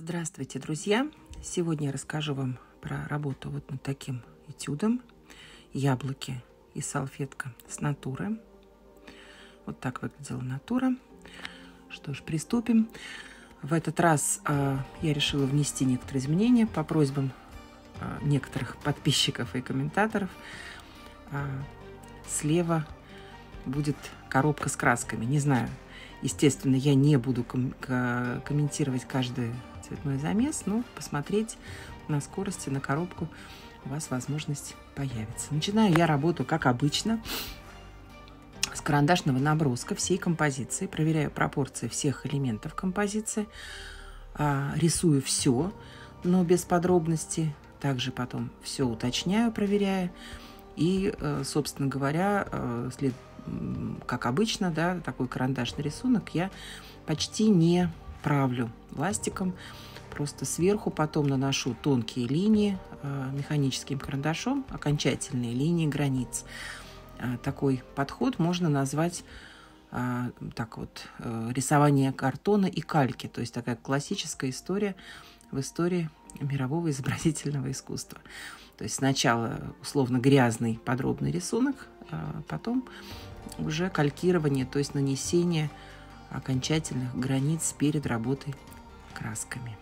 Здравствуйте, друзья! Сегодня я расскажу вам про работу вот над таким этюдом. Яблоки и салфетка с натуры. Вот так выглядела натура. Что ж, приступим. В этот раз э, я решила внести некоторые изменения по просьбам э, некоторых подписчиков и комментаторов. Э, слева будет коробка с красками. Не знаю, естественно, я не буду ком комментировать каждый цветной замес, но посмотреть на скорости, на коробку у вас возможность появится. Начинаю я работу, как обычно, с карандашного наброска всей композиции. Проверяю пропорции всех элементов композиции. А, рисую все, но без подробностей. Также потом все уточняю, проверяю. И, э, собственно говоря, э, как обычно, да, такой карандашный рисунок я почти не правлю ластиком. Просто сверху потом наношу тонкие линии э, механическим карандашом, окончательные линии границ. Э, такой подход можно назвать э, так вот, рисование картона и кальки. То есть такая классическая история в истории мирового изобразительного искусства. То есть сначала условно грязный подробный рисунок, а потом уже калькирование, то есть нанесение окончательных границ перед работой красками.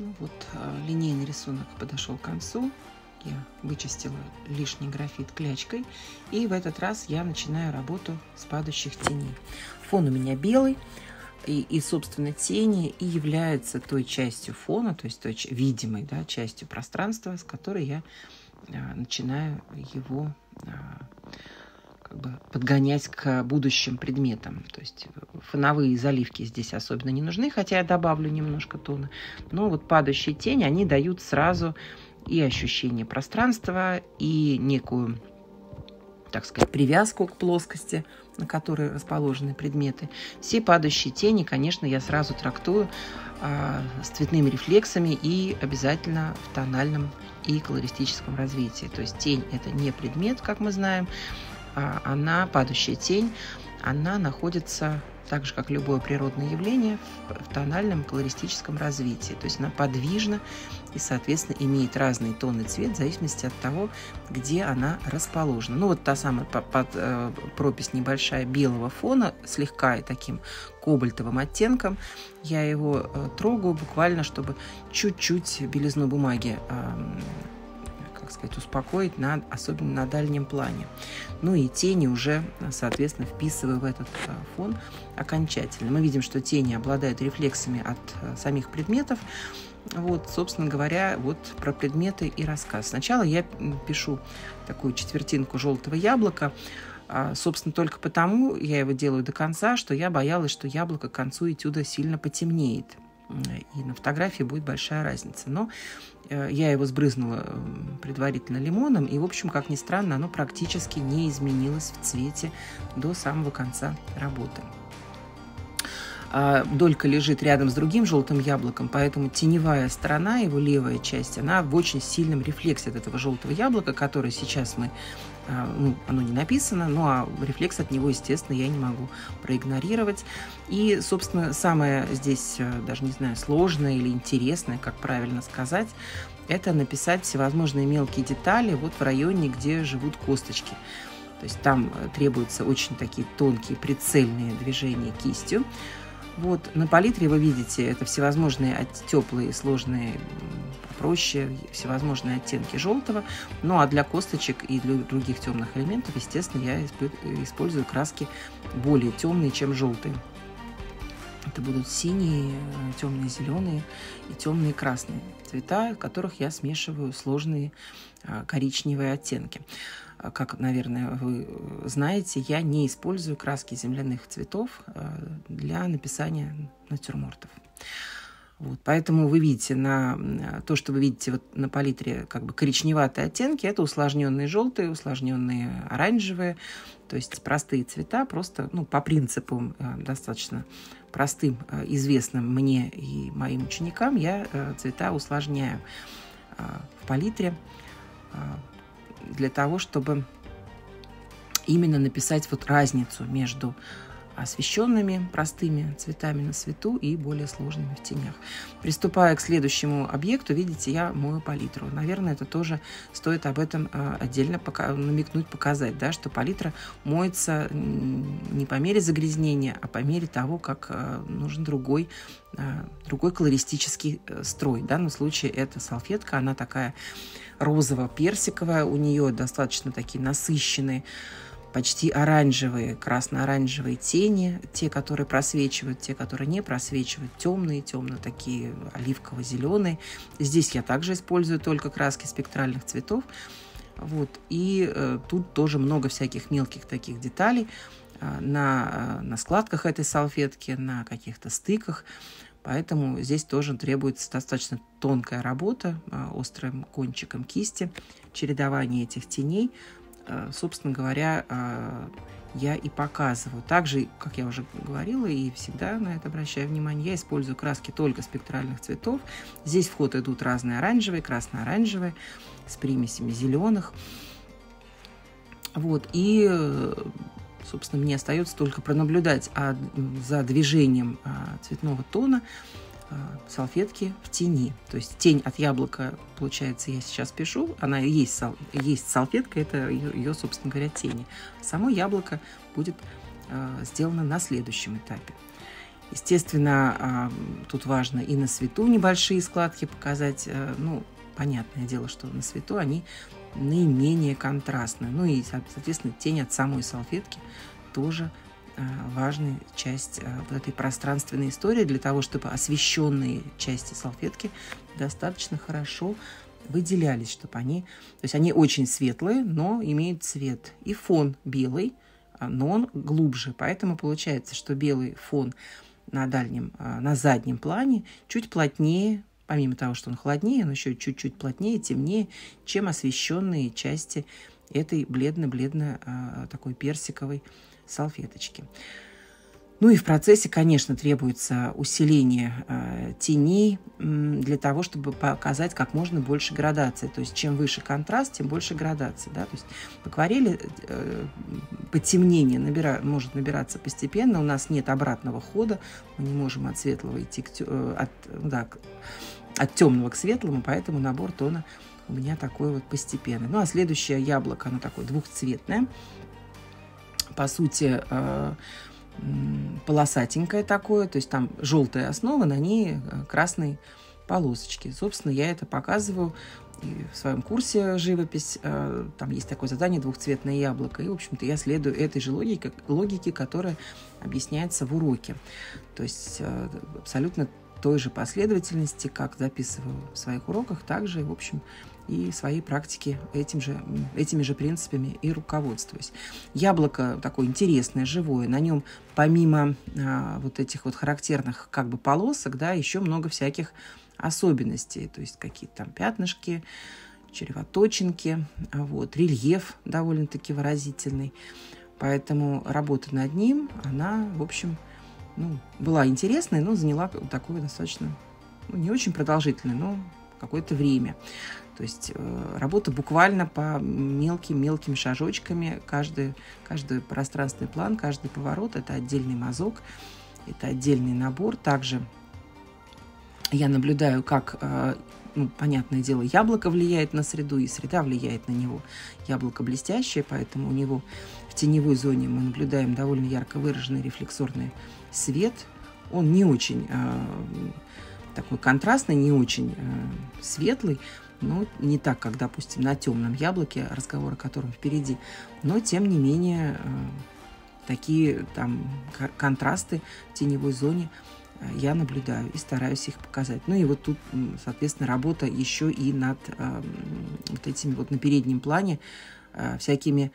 Ну вот, а, линейный рисунок подошел к концу. Я вычистила лишний графит клячкой. И в этот раз я начинаю работу с падающих теней. Фон у меня белый. И, и, собственно, тени и являются той частью фона, то есть той видимой да, частью пространства, с которой я а, начинаю его а, как бы подгонять к будущим предметам. То есть фоновые заливки здесь особенно не нужны, хотя я добавлю немножко тона. Но вот падающие тени, они дают сразу и ощущение пространства, и некую, так сказать, привязку к плоскости, на которой расположены предметы. Все падающие тени, конечно, я сразу трактую а, с цветными рефлексами и обязательно в тональном и колористическом развитии. То есть тень – это не предмет, как мы знаем, она, падающая тень, она находится так же, как любое природное явление, в, тональном колористическом развитии. То есть она подвижна и, соответственно, имеет разный тон и цвет в зависимости от того, где она расположена. Ну, вот та самая под, под, э, пропись небольшая белого фона, слегка и таким кобальтовым оттенком. Я его э, трогаю буквально, чтобы чуть-чуть белизну бумаги э, так сказать, успокоить, на, особенно на дальнем плане. Ну и тени уже, соответственно, вписываю в этот э, фон окончательно. Мы видим, что тени обладают рефлексами от э, самих предметов. Вот, собственно говоря, вот про предметы и рассказ. Сначала я пишу такую четвертинку желтого яблока, а, Собственно, только потому я его делаю до конца, что я боялась, что яблоко к концу этюда сильно потемнеет и на фотографии будет большая разница. Но э, я его сбрызнула предварительно лимоном, и, в общем, как ни странно, оно практически не изменилось в цвете до самого конца работы. А долька лежит рядом с другим желтым яблоком, поэтому теневая сторона, его левая часть, она в очень сильном рефлексе от этого желтого яблока, которое сейчас мы а, ну, оно не написано, ну а рефлекс от него, естественно, я не могу проигнорировать. И, собственно, самое здесь, э, даже не знаю, сложное или интересное, как правильно сказать, это написать всевозможные мелкие детали вот в районе, где живут косточки. То есть там э, требуются очень такие тонкие прицельные движения кистью. Вот на палитре вы видите это всевозможные теплые сложные проще, всевозможные оттенки желтого. Ну а для косточек и для других темных элементов, естественно, я использую краски более темные, чем желтые. Это будут синие, темные зеленые и темные красные цвета, в которых я смешиваю сложные а, коричневые оттенки. Как, наверное, вы знаете, я не использую краски земляных цветов для написания натюрмортов. Вот, поэтому вы видите на то, что вы видите вот на палитре как бы коричневатые оттенки, это усложненные желтые, усложненные оранжевые, то есть простые цвета, просто ну, по принципу э, достаточно простым, э, известным мне и моим ученикам, я э, цвета усложняю в палитре для того, чтобы именно написать вот разницу между освещенными простыми цветами на свету и более сложными в тенях. Приступая к следующему объекту, видите, я мою палитру. Наверное, это тоже стоит об этом э, отдельно пока, намекнуть, показать, да, что палитра моется не по мере загрязнения, а по мере того, как э, нужен другой, э, другой колористический строй. В данном случае эта салфетка, она такая розово-персиковая, у нее достаточно такие насыщенные почти оранжевые, красно-оранжевые тени, те, которые просвечивают, те, которые не просвечивают, темные, темно такие оливково-зеленые. Здесь я также использую только краски спектральных цветов. Вот. И э, тут тоже много всяких мелких таких деталей э, на, э, на складках этой салфетки, на каких-то стыках. Поэтому здесь тоже требуется достаточно тонкая работа э, острым кончиком кисти, чередование этих теней – собственно говоря, э, я и показываю. Также, как я уже говорила, и всегда на это обращаю внимание, я использую краски только спектральных цветов. Здесь в идут разные оранжевые, красно-оранжевые, с примесями зеленых. Вот, и, э, собственно, мне остается только пронаблюдать а, за движением а, цветного тона, Э, салфетки в тени. То есть тень от яблока, получается, я сейчас пишу, она есть, сал, есть салфетка, это ее, ее, собственно говоря, тени. Само яблоко будет э, сделано на следующем этапе. Естественно, э, тут важно и на свету небольшие складки показать. Э, ну, понятное дело, что на свету они наименее контрастны. Ну и, соответственно, тень от самой салфетки тоже Э, важная часть э, вот этой пространственной истории для того, чтобы освещенные части салфетки достаточно хорошо выделялись, чтобы они... То есть они очень светлые, но имеют цвет. И фон белый, а, но он глубже. Поэтому получается, что белый фон на дальнем, а, на заднем плане чуть плотнее, помимо того, что он холоднее, он еще чуть-чуть плотнее, темнее, чем освещенные части этой бледно-бледно а, такой персиковой салфеточки. Ну и в процессе, конечно, требуется усиление э, теней для того, чтобы показать как можно больше градации. То есть чем выше контраст, тем больше градации. Да? То есть в акварели э, потемнение набира, может набираться постепенно. У нас нет обратного хода. Мы не можем от светлого идти к, э, от, да, от темного к светлому, поэтому набор тона у меня такой вот постепенный. Ну а следующее яблоко, оно такое двухцветное по сути, э, полосатенькое такое, то есть там желтая основа, на ней э, красные полосочки. Собственно, я это показываю и в своем курсе живопись. Э, там есть такое задание «Двухцветное яблоко». И, в общем-то, я следую этой же логике, логике которая объясняется в уроке. То есть абсолютно той же последовательности, как записываю в своих уроках, также, в общем, и своей практике этим же, этими же принципами и руководствуюсь. Яблоко такое интересное, живое. На нем помимо а, вот этих вот характерных как бы полосок, да, еще много всяких особенностей. То есть какие-то там пятнышки, червоточинки, вот, рельеф довольно-таки выразительный. Поэтому работа над ним, она, в общем, ну, была интересной, но заняла такое достаточно, ну, не очень продолжительное, но какое-то время. То есть э, работа буквально по мелким-мелким шажочками. Каждый, каждый пространственный план, каждый поворот – это отдельный мазок, это отдельный набор. Также я наблюдаю, как, э, ну, понятное дело, яблоко влияет на среду, и среда влияет на него. Яблоко блестящее, поэтому у него в теневой зоне мы наблюдаем довольно ярко выраженный рефлексорный свет. Он не очень э, такой контрастный, не очень светлый, ну, не так, как, допустим, на темном яблоке, разговор о котором впереди, но, тем не менее, э, такие там контрасты в теневой зоне э, я наблюдаю и стараюсь их показать. Ну и вот тут, соответственно, работа еще и над э, вот этими вот на переднем плане э, всякими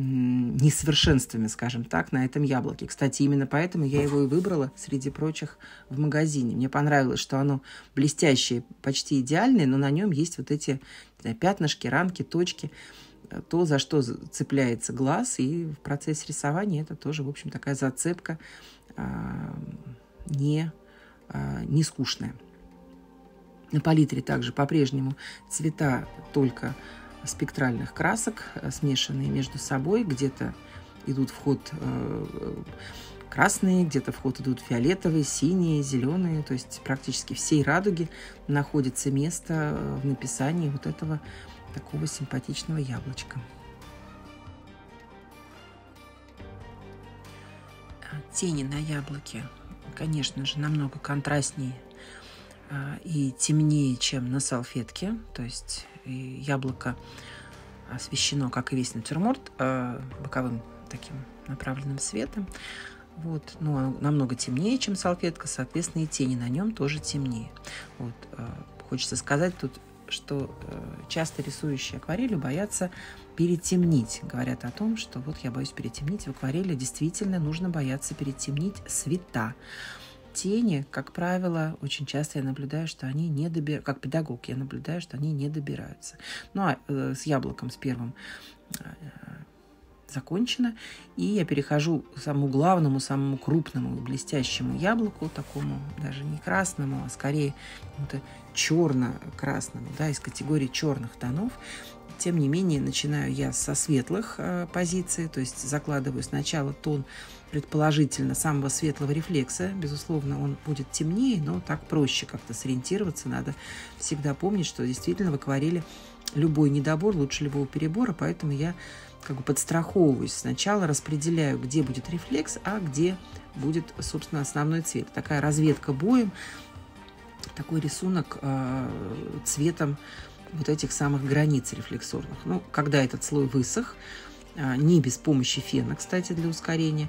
несовершенствами, скажем так, на этом яблоке. Кстати, именно поэтому я его и выбрала среди прочих в магазине. Мне понравилось, что оно блестящее, почти идеальное, но на нем есть вот эти знаю, пятнышки, рамки, точки, то, за что цепляется глаз, и в процессе рисования это тоже, в общем, такая зацепка а, не, а, не скучная. На палитре также по-прежнему цвета только спектральных красок, э, смешанные между собой. Где-то идут в ход э, красные, где-то в ход идут фиолетовые, синие, зеленые. То есть практически всей радуги находится место э, в написании вот этого такого симпатичного яблочка. Тени на яблоке, конечно же, намного контрастнее и темнее, чем на салфетке. То есть и яблоко освещено, как и весь натюрморт, э, боковым таким направленным светом. Вот, ну, намного темнее, чем салфетка, соответственно, и тени на нем тоже темнее. Вот, э, хочется сказать тут, что э, часто рисующие акварелью боятся перетемнить. Говорят о том, что вот я боюсь перетемнить. В акварели действительно нужно бояться перетемнить цвета тени, как правило, очень часто я наблюдаю, что они не добираются, как педагог, я наблюдаю, что они не добираются. Ну, а э, с яблоком, с первым э, закончено. И я перехожу к самому главному, самому крупному, блестящему яблоку, такому даже не красному, а скорее черно-красному, да, из категории черных тонов. Тем не менее, начинаю я со светлых э, позиций, то есть закладываю сначала тон предположительно самого светлого рефлекса. Безусловно, он будет темнее, но так проще как-то сориентироваться. Надо всегда помнить, что действительно в акварели любой недобор лучше любого перебора, поэтому я как бы подстраховываюсь. Сначала распределяю, где будет рефлекс, а где будет, собственно, основной цвет. Такая разведка боем, такой рисунок э, цветом вот этих самых границ рефлексорных. Ну, когда этот слой высох, не без помощи фена, кстати, для ускорения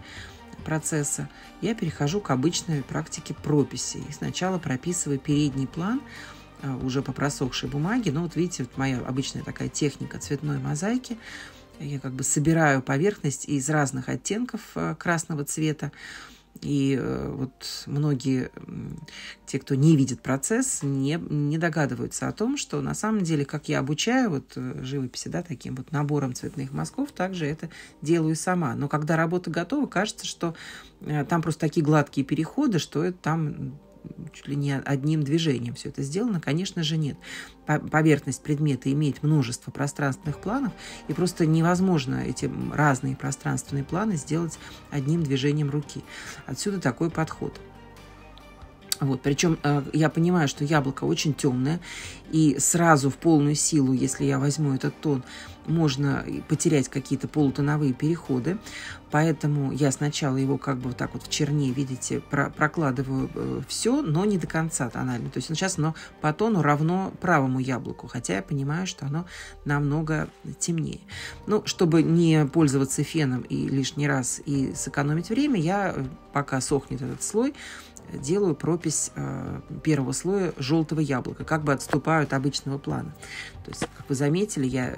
процесса, я перехожу к обычной практике прописи. И сначала прописываю передний план а, уже по просохшей бумаге. Но вот видите, вот моя обычная такая техника цветной мозаики. Я как бы собираю поверхность из разных оттенков а, красного цвета. И э, вот многие, те, кто не видит процесс, не, не догадываются о том, что на самом деле, как я обучаю вот э, живописи, да, таким вот набором цветных мазков, также это делаю сама. Но когда работа готова, кажется, что э, там просто такие гладкие переходы, что это там чуть ли не одним движением все это сделано? Конечно же нет. Поверхность предмета имеет множество пространственных планов, и просто невозможно эти разные пространственные планы сделать одним движением руки. Отсюда такой подход. Вот, причем э, я понимаю, что яблоко очень темное, и сразу в полную силу, если я возьму этот тон, можно потерять какие-то полутоновые переходы. Поэтому я сначала его как бы вот так вот в черне, видите, про прокладываю э, все, но не до конца тонально. То есть сейчас оно по тону равно правому яблоку, хотя я понимаю, что оно намного темнее. Ну, чтобы не пользоваться феном и лишний раз и сэкономить время, я, э, пока сохнет этот слой, делаю пропись э, первого слоя желтого яблока, как бы отступаю от обычного плана. То есть, как вы заметили, я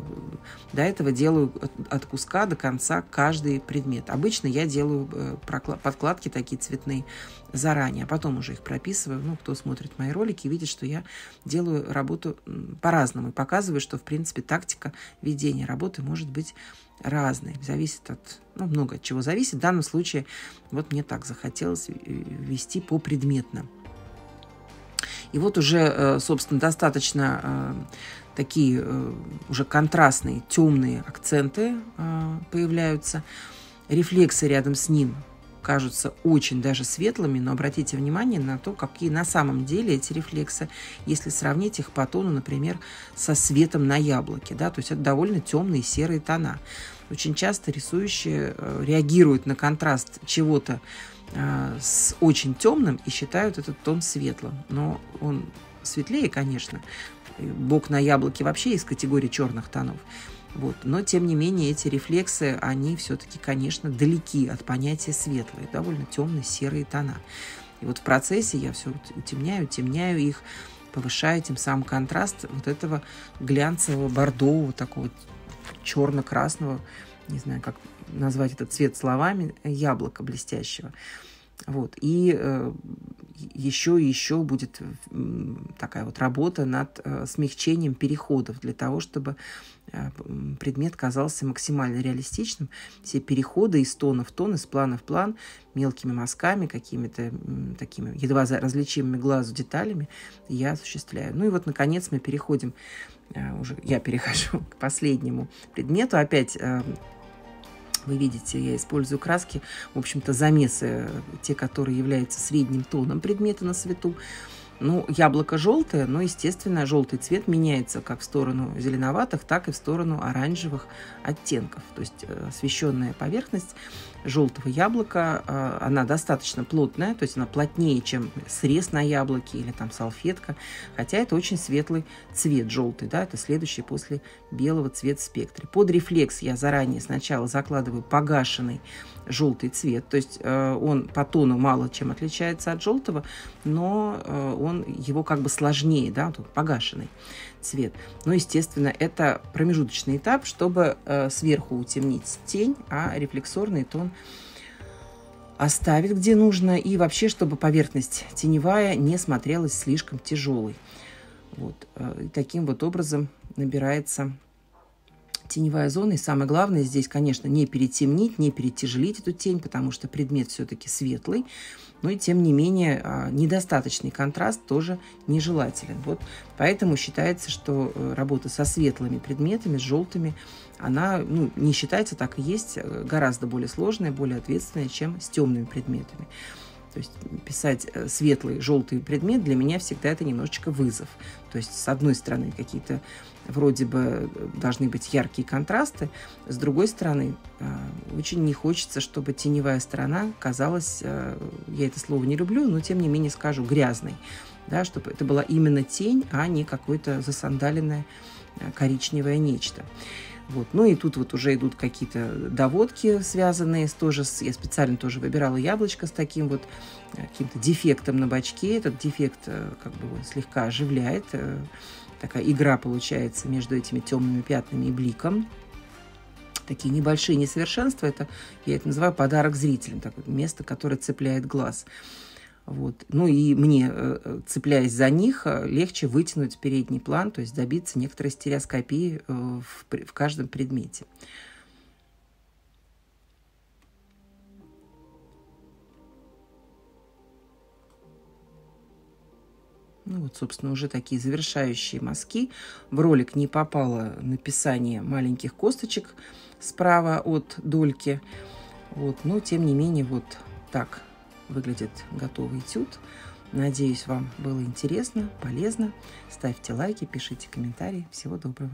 до этого делаю от, куска до конца каждый предмет. Обычно я делаю э, подкладки такие цветные заранее, а потом уже их прописываю. Ну, кто смотрит мои ролики, видит, что я делаю работу по-разному и показываю, что, в принципе, тактика ведения работы может быть разной. Зависит от, ну, много от чего зависит. В данном случае вот мне так захотелось вести по предметно. И вот уже, э, собственно, достаточно э, такие э, уже контрастные, темные акценты появляются. Рефлексы рядом с ним кажутся очень даже светлыми, но обратите внимание на то, какие на самом деле эти рефлексы, если сравнить их по тону, например, со светом на яблоке. Да? То есть это довольно темные серые тона. Очень часто рисующие э, реагируют на контраст чего-то э, с очень темным и считают этот тон светлым. Но он светлее, конечно. Бок на яблоке вообще из категории черных тонов. Вот. Но, тем не менее, эти рефлексы, они все-таки, конечно, далеки от понятия светлые, довольно темные серые тона. И вот в процессе я все утемняю, темняю их, повышаю тем самым контраст вот этого глянцевого бордового такого черно-красного, не знаю, как назвать этот цвет словами, яблока блестящего. Вот. И э, еще и еще будет такая вот работа над э, смягчением переходов для того, чтобы э, предмет казался максимально реалистичным. Все переходы из тона в тон, из плана в план, мелкими мазками, какими-то такими едва различимыми глазу деталями я осуществляю. Ну и вот, наконец, мы переходим, э, уже я перехожу к последнему предмету. Опять вы видите, я использую краски, в общем-то, замесы, те, которые являются средним тоном предмета на свету. Ну, яблоко желтое, но, естественно, желтый цвет меняется как в сторону зеленоватых, так и в сторону оранжевых оттенков. То есть э, освещенная поверхность желтого яблока, э, она достаточно плотная, то есть она плотнее, чем срез на яблоке или там салфетка, хотя это очень светлый цвет желтый, да, это следующий после белого цвет в спектре. Под рефлекс я заранее сначала закладываю погашенный желтый цвет. То есть э, он по тону мало чем отличается от желтого, но э, он его как бы сложнее, да, тут погашенный цвет. Но, естественно, это промежуточный этап, чтобы э, сверху утемнить тень, а рефлексорный тон оставить где нужно, и вообще, чтобы поверхность теневая не смотрелась слишком тяжелой. Вот. И таким вот образом набирается теневая зона. И самое главное здесь, конечно, не перетемнить, не перетяжелить эту тень, потому что предмет все-таки светлый. Но и тем не менее а, недостаточный контраст тоже нежелателен. Вот поэтому считается, что э, работа со светлыми предметами, с желтыми, она ну, не считается, так и есть, э, гораздо более сложная, более ответственная, чем с темными предметами. То есть писать э, светлый, желтый предмет для меня всегда это немножечко вызов. То есть с одной стороны какие-то вроде бы должны быть яркие контрасты, с другой стороны э, очень не хочется, чтобы теневая сторона казалась, э, я это слово не люблю, но тем не менее скажу, грязной. Да, чтобы это была именно тень, а не какое-то засандаленное коричневое нечто. Вот. Ну и тут вот уже идут какие-то доводки, связанные с тоже, с, я специально тоже выбирала яблочко с таким вот э, каким-то дефектом на бачке. Этот дефект э, как бы слегка оживляет. Э, такая игра получается между этими темными пятнами и бликом. Такие небольшие несовершенства, это я это называю подарок зрителям, такое место, которое цепляет глаз. Вот. Ну и мне, э, э, цепляясь за них, э, легче вытянуть передний план, то есть добиться некоторой стереоскопии в, в каждом предмете. Ну вот, собственно, уже такие завершающие мазки. В ролик не попало написание маленьких косточек справа от дольки. Вот, но, тем не менее, вот так выглядит готовый этюд. Надеюсь, вам было интересно, полезно. Ставьте лайки, пишите комментарии. Всего доброго.